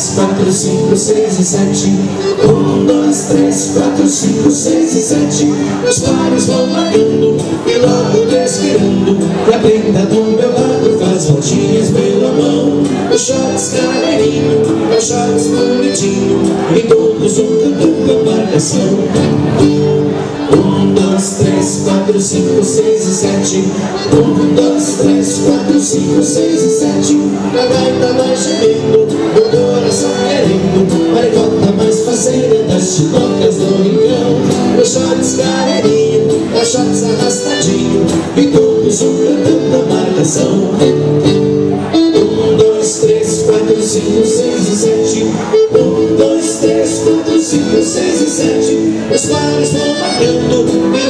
3, 4, 5, 6 e 7 1, 2, 3, 4, 5, 6 e 7 Os pares vão marcando e logo respirando. E a prenda do meu lado faz voltinhas pela mão. O shorts carreirinho, o shorts bonitinho. E todos um cantando a marcação. 1, 2, das três, quatro, cinco, seis e sete. Um, dois, três, quatro, cinco, seis e sete. A gaita vai gemendo, o coração querendo. Maricota mais faceira das chilocas do ringão O shorts carreirinho, o shorts arrastadinho. E todos um cantando a marcação. Um, dois, três, quatro, cinco, seis e sete. Um, dois, três, quatro, cinco, seis e sete. Os pares vão marcando.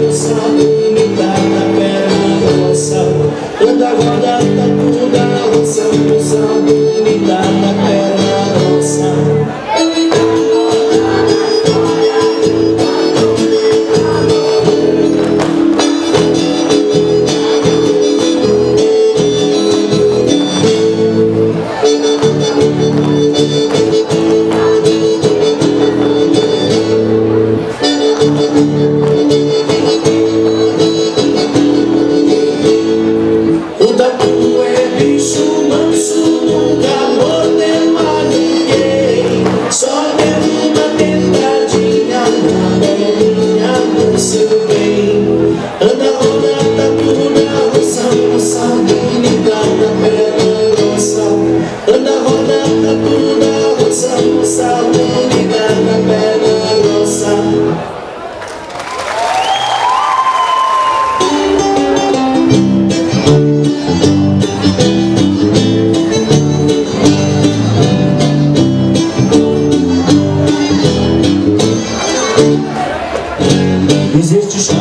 И здесь тишина.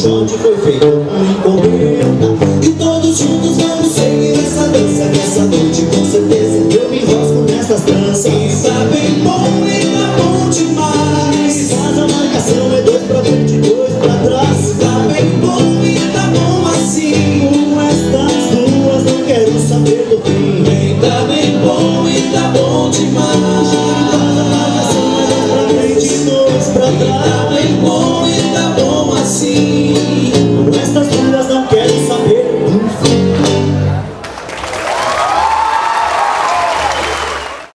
chão de perfeito.